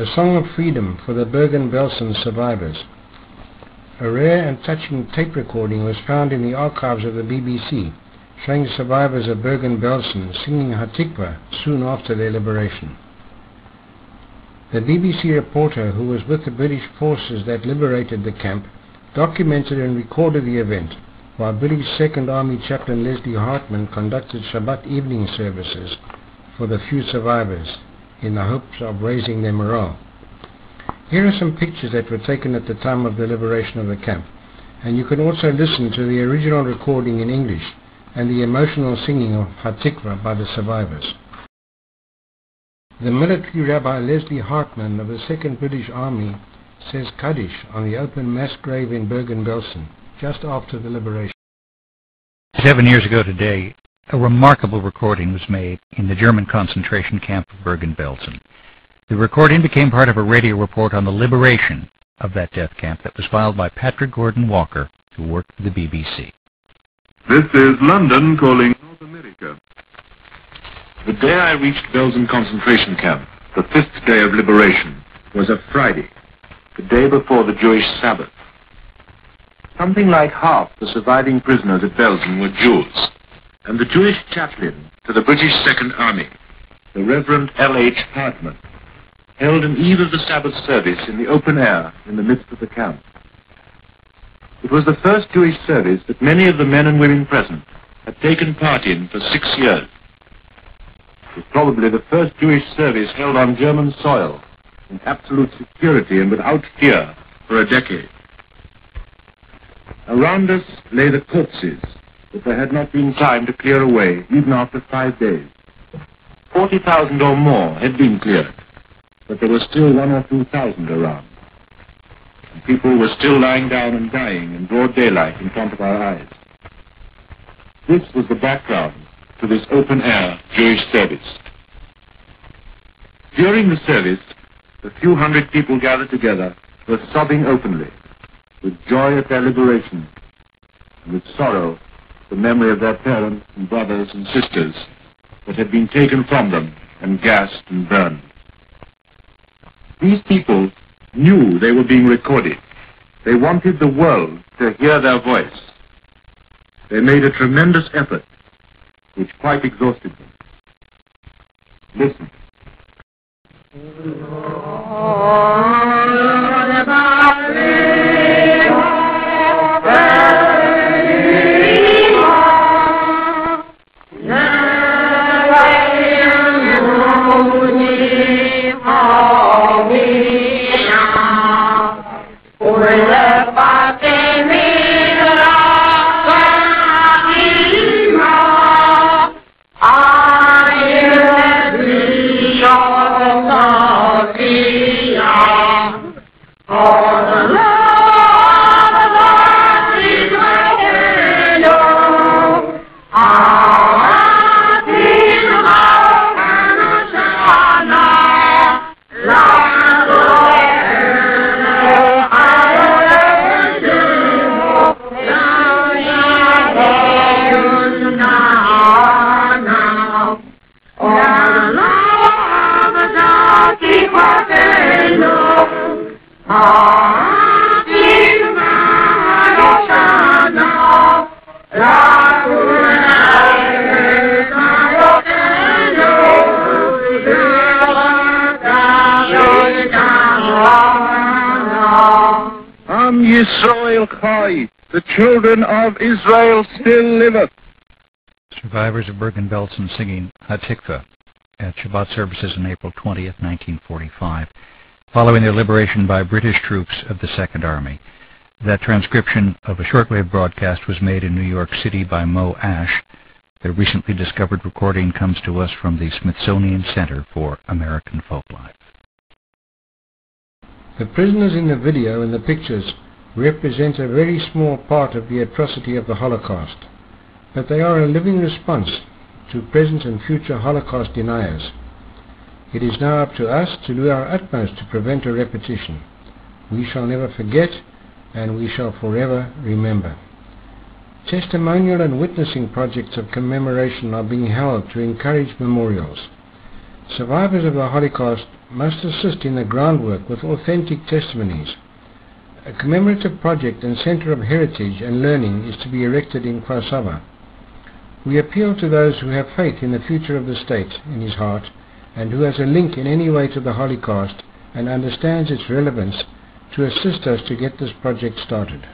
A Song of Freedom for the Bergen-Belsen Survivors. A rare and touching tape recording was found in the archives of the BBC, showing survivors of Bergen-Belsen singing Hatikva soon after their liberation. The BBC reporter who was with the British forces that liberated the camp documented and recorded the event while British Second Army Chaplain Leslie Hardman conducted Shabbat evening services for the few survivors in the hopes of raising their morale. Here are some pictures that were taken at the time of the liberation of the camp, and you can also listen to the original recording in English and the emotional singing of Hatikva by the survivors. The military rabbi Leslie Hardman of the 2nd British Army says Kaddish on the open mass grave in Bergen-Belsen just after the liberation. Seven years ago today, a remarkable recording was made in the German concentration camp of Bergen-Belsen. The recording became part of a radio report on the liberation of that death camp that was filed by Patrick Gordon Walker, who worked for the BBC. This is London calling North America. The day I reached Belsen concentration camp, the fifth day of liberation, was a Friday, the day before the Jewish Sabbath. Something like half the surviving prisoners at Belsen were Jews, and the Jewish chaplain to the British Second Army, the Reverend L.H. Hardman, held an eve of the Sabbath service in the open air in the midst of the camp. It was the first Jewish service that many of the men and women present had taken part in for six years. It was probably the first Jewish service held on German soil in absolute security and without fear for a decade. Around us lay the corpses that there had not been time to clear away even after five days. Forty thousand or more had been cleared, but there were still one or two thousand around. And people were still lying down and dying in broad daylight in front of our eyes. This was the background to this open-air Jewish service. During the service, the few hundred people gathered together were sobbing openly with joy at their liberation, and with sorrow the memory of their parents and brothers and sisters that had been taken from them and gassed and burned. These people knew they were being recorded. They wanted the world to hear their voice. They made a tremendous effort, which quite exhausted them. Listen. Oh, Bate! Am Yisrael Chai, the children of Israel still liveth. Survivors of Bergen-Belsen singing Hatikva at Shabbat services on April 20th, 1945, following their liberation by British troops of the Second Army. That transcription of a shortwave broadcast was made in New York City by Moe Asch. The recently discovered recording comes to us from the Smithsonian Center for American Folklife. The prisoners in the video and the pictures represent a very small part of the atrocity of the Holocaust, but they are a living response to present and future Holocaust deniers. It is now up to us to do our utmost to prevent a repetition. We shall never forget, and we shall forever remember. Testimonial and witnessing projects of commemoration are being held to encourage memorials. Survivors of the Holocaust must assist in the groundwork with authentic testimonies. A commemorative project and center of heritage and learning is to be erected in Kwasava. We appeal to those who have faith in the future of the state in his heart and who has a link in any way to the Holocaust and understands its relevance to assist us to get this project started.